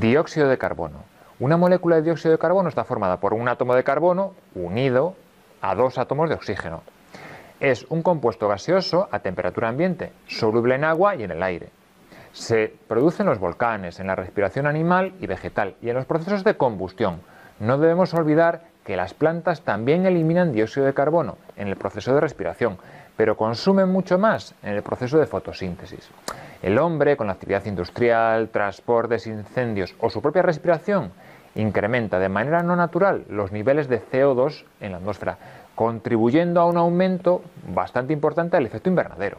Dióxido de carbono. Una molécula de dióxido de carbono está formada por un átomo de carbono unido a dos átomos de oxígeno. Es un compuesto gaseoso a temperatura ambiente, soluble en agua y en el aire. Se produce en los volcanes, en la respiración animal y vegetal y en los procesos de combustión. No debemos olvidar que las plantas también eliminan dióxido de carbono en el proceso de respiración, pero consumen mucho más en el proceso de fotosíntesis. El hombre, con la actividad industrial, transportes, incendios o su propia respiración, incrementa de manera no natural los niveles de CO2 en la atmósfera, contribuyendo a un aumento bastante importante del efecto invernadero.